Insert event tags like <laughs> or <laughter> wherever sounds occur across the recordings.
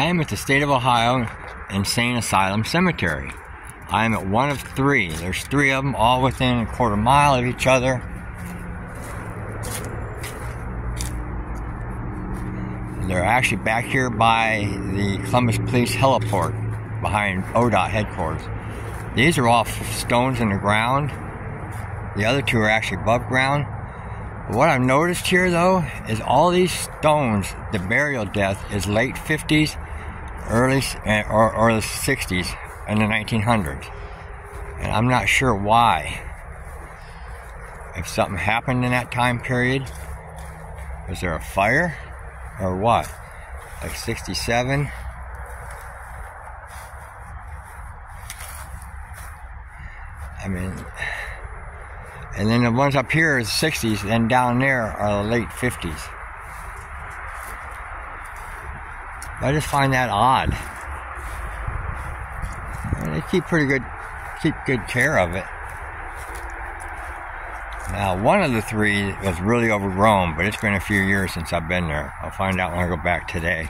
I am at the State of Ohio Insane Asylum Cemetery. I am at one of three. There's three of them, all within a quarter mile of each other. They're actually back here by the Columbus Police Heliport behind ODOT headquarters. These are all stones in the ground. The other two are actually above ground. What I've noticed here though is all these stones, the burial death is late 50s, early or, or the 60s, and the 1900s. And I'm not sure why. If something happened in that time period, was there a fire? or what? Like 67? I mean, and then the ones up here is 60s, and down there are the late 50s. I just find that odd. they keep pretty good, keep good care of it. Now, one of the three was really overgrown, but it's been a few years since I've been there. I'll find out when I go back today.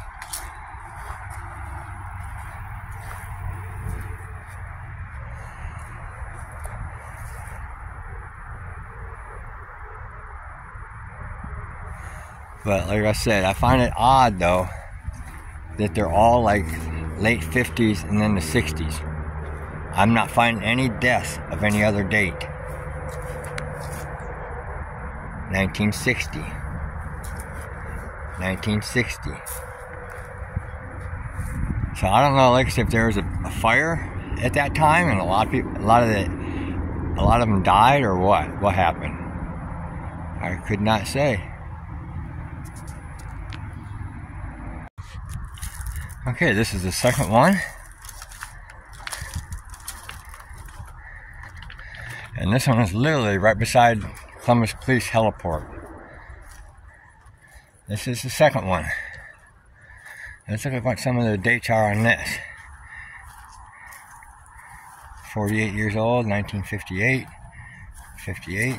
But like I said, I find it odd though that they're all like late 50s and then the 60s. I'm not finding any deaths of any other date. 1960. 1960. So I don't know, like if there was a, a, fire at that time, and a lot of people, a lot of the, a lot of them died, or what? What happened? I could not say. Okay, this is the second one. And this one is literally right beside Columbus Police Heliport. This is the second one. Let's look at what some of the dates are on this. 48 years old, 1958, 58.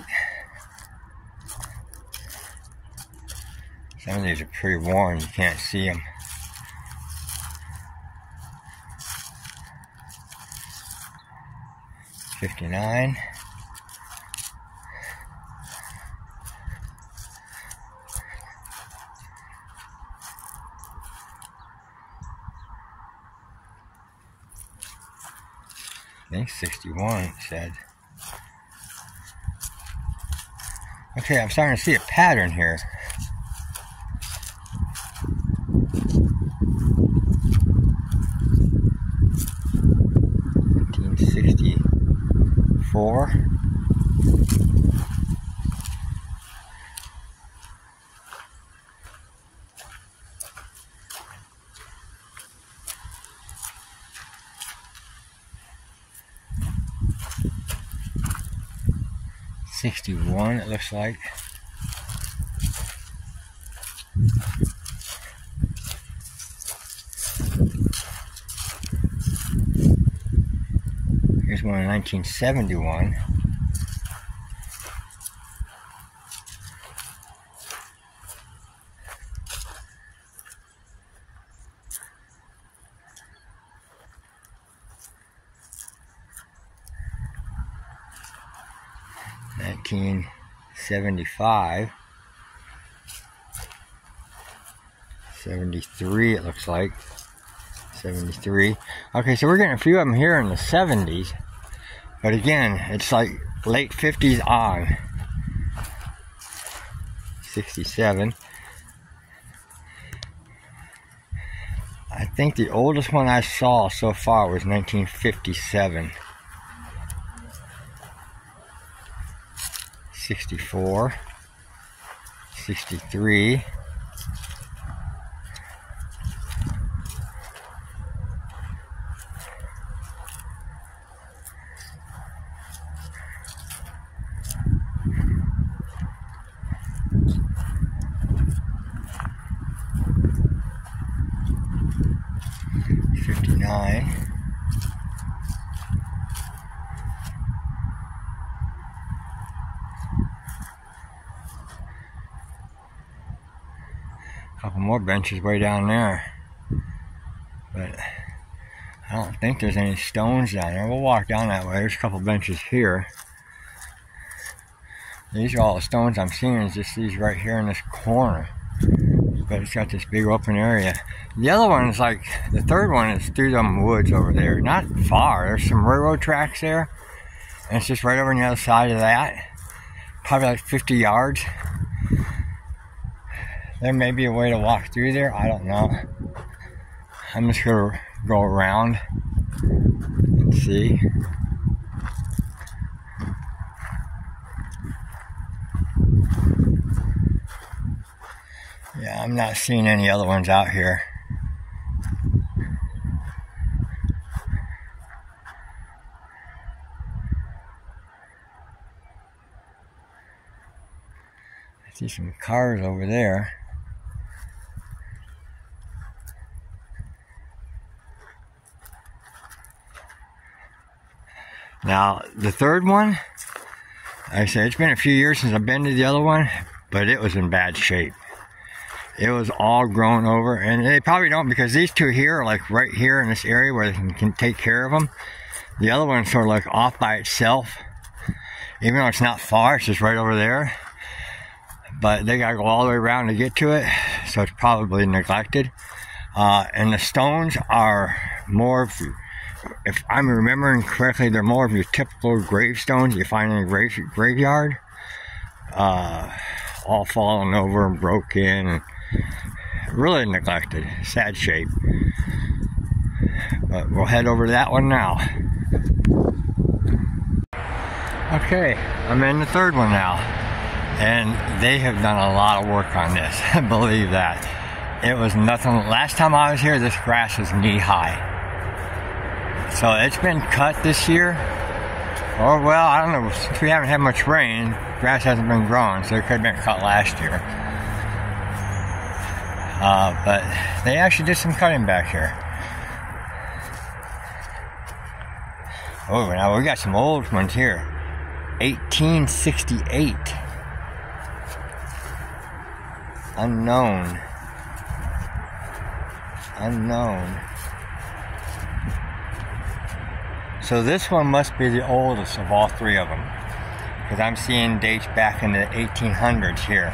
Some of these are pretty worn, you can't see them. Fifty-nine. I think 61, it said. Okay, I'm starting to see a pattern here. Nineteen sixty four. 61 it looks like. One in 1971. 1975 73 it looks like. 73 okay so we're getting a few of them here in the 70s but again it's like late 50s on. 67 I think the oldest one I saw so far was 1957 64, 63, Fifty-nine. couple more benches way down there. But I don't think there's any stones down there. We'll walk down that way. There's a couple benches here. These are all the stones I'm seeing is just these right here in this corner. But it's got this big open area. The other one is like, the third one is through them woods over there. Not far. There's some railroad tracks there. And it's just right over on the other side of that. Probably like 50 yards. There may be a way to walk through there. I don't know. I'm just going to go around and see. Yeah, I'm not seeing any other ones out here. I see some cars over there. Now, the third one, I said it's been a few years since I've been to the other one, but it was in bad shape. It was all grown over, and they probably don't because these two here are like right here in this area where they can, can take care of them. The other one's sort of like off by itself, even though it's not far, it's just right over there. But they gotta go all the way around to get to it, so it's probably neglected. Uh, and the stones are more if I'm remembering correctly, they're more of your typical gravestones you find in a grave, graveyard. Uh, all fallen over and broken and really neglected. Sad shape. But we'll head over to that one now. Okay, I'm in the third one now. And they have done a lot of work on this. I <laughs> believe that. It was nothing. Last time I was here, this grass was knee high so it's been cut this year. Oh, well, I don't know. Since we haven't had much rain, grass hasn't been growing, so it could have been cut last year. Uh, but they actually did some cutting back here. Oh, now we got some old ones here. 1868. Unknown. Unknown. So this one must be the oldest of all three of them. Because I'm seeing dates back in the 1800s here.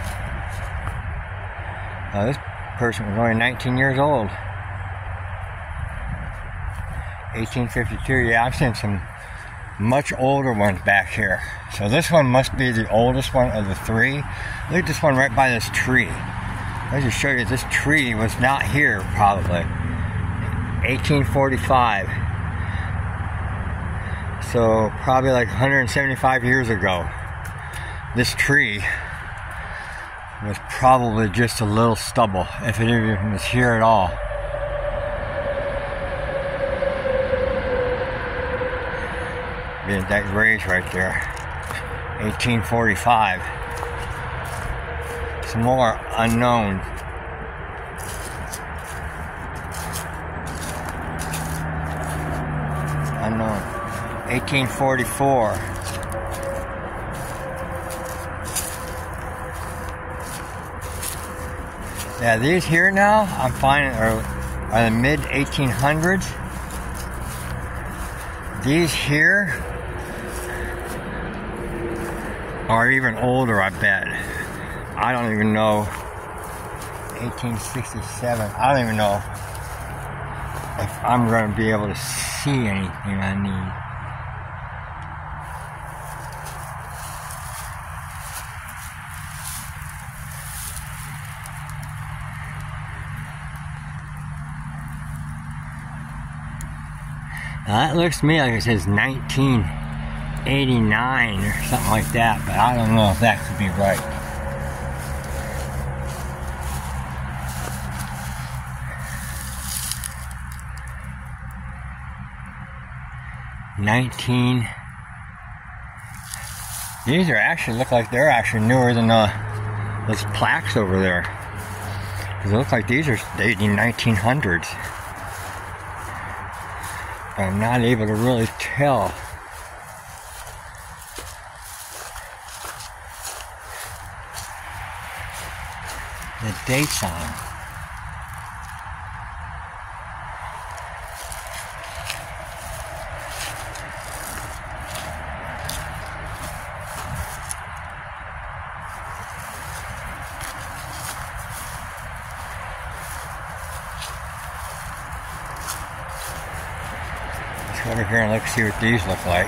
Now this person was only 19 years old. 1852, yeah, I've seen some much older ones back here. So this one must be the oldest one of the three. Look at this one right by this tree. Let me just show you, this tree was not here probably. 1845. So probably like 175 years ago, this tree was probably just a little stubble, if it even was here at all. Being that raised right there, 1845. Some more unknown. 1844. Yeah, these here now, I'm finding are, are the mid 1800s. These here are even older, I bet. I don't even know. 1867. I don't even know if I'm going to be able to see anything I need. That looks to me like it says 1989 or something like that, but I don't know if that could be right. Nineteen. These are actually look like they're actually newer than uh, those plaques over there. Because it looks like these are dating 1900s. I'm not able to really tell. The dates on over here and look see what these look like.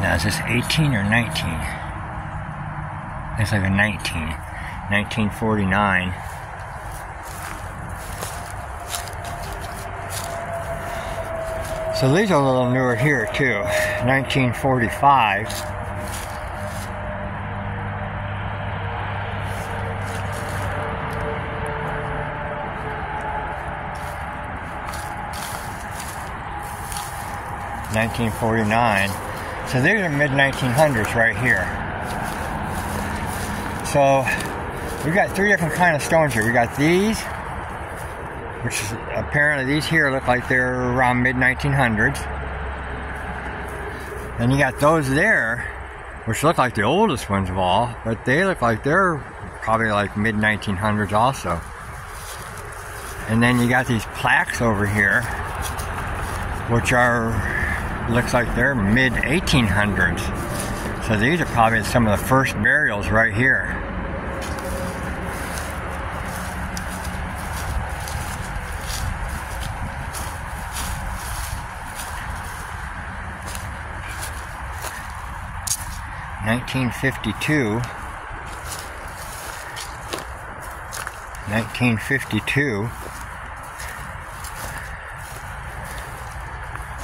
Now is this 18 or 19? It's like a 19. 1949. So these are a little newer here too. 1945. Nineteen forty nine. So these are mid nineteen hundreds right here. So we got three different kind of stones here. We got these, which is apparently these here look like they're around mid 1900s. Then you got those there, which look like the oldest ones of all, but they look like they're probably like mid 1900s also. And then you got these plaques over here, which are looks like they're mid 1800s. So these are probably some of the first burials right here. Nineteen fifty two. 1952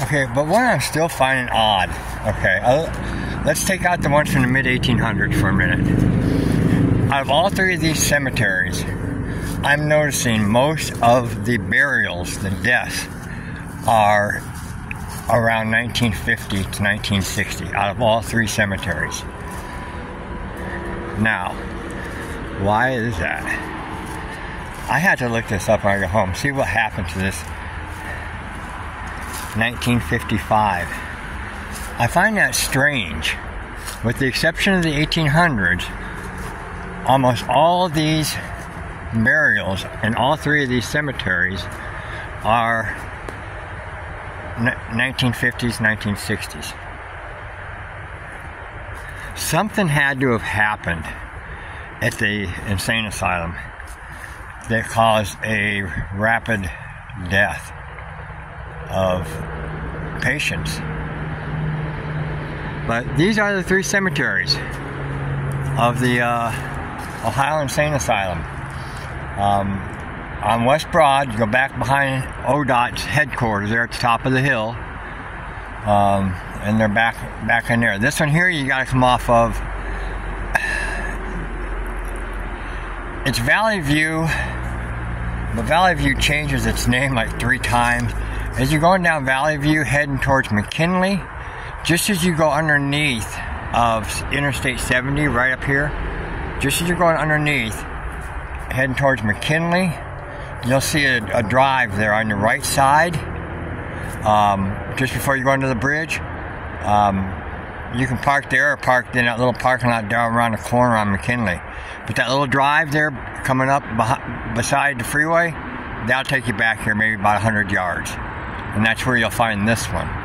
Okay, but what I'm still finding odd, okay, I'll, let's take out the ones from the mid 1800s for a minute. Out of all three of these cemeteries, I'm noticing most of the burials, the deaths, are around 1950 to 1960 out of all three cemeteries. Now, why is that? I had to look this up when I got home, see what happened to this 1955. I find that strange. With the exception of the 1800s, almost all of these burials in all three of these cemeteries are 1950s, 1960s. Something had to have happened at the insane asylum that caused a rapid death of patients. But these are the three cemeteries of the uh, Ohio Insane Asylum. Um, on West Broad, you go back behind ODOT's headquarters there at the top of the hill. Um, and they're back back in there. This one here you gotta come off of it's Valley View. But Valley View changes its name like three times. As you're going down Valley View heading towards McKinley, just as you go underneath of Interstate 70 right up here, just as you're going underneath, heading towards McKinley, you'll see a, a drive there on the right side, um, just before you go under the bridge. Um, you can park there or park in that little parking lot down around the corner on McKinley. But that little drive there coming up beside the freeway, that'll take you back here maybe about 100 yards and that's where you'll find this one.